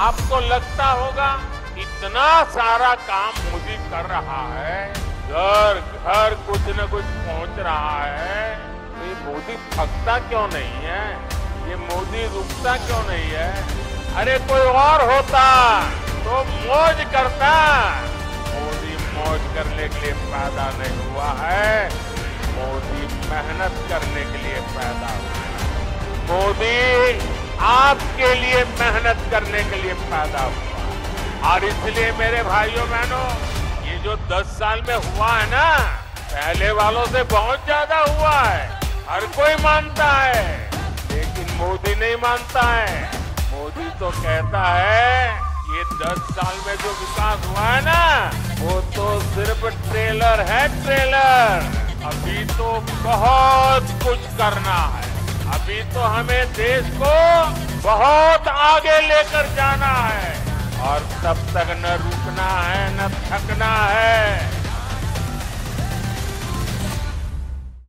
आपको लगता होगा, इतना सारा काम मोदी कर रहा है, घर घर कुछ न कुछ पहुँच रहा है। तो ये मोदी थकता क्यों नहीं है? ये मोदी रुकता क्यों नहीं है? अरे कोई और होता तो मौज करता। मोदी मौज करने के लिए पैदा नहीं हुआ है, मोदी मेहनत करने के लिए पैदा हुआ मोदी आपके लिए मेहनत पैदा हुआ। और इसलिए मेरे भाइयों बहनों, ये जो 10 साल में हुआ है ना, पहले वालों से बहुत ज़्यादा हुआ है। हर कोई मानता है, लेकिन मोदी नहीं मानता है। मोदी तो कहता है, ये 10 साल में जो विकास हुआ है ना, वो तो सिर्फ़ ट्रेलर है ट्रेलर। अभी तो बहुत कुछ करना है। अभी तो हमें देश को बहुत आगे लेकर जाना है। और तब तक न रुकना है न थकना है।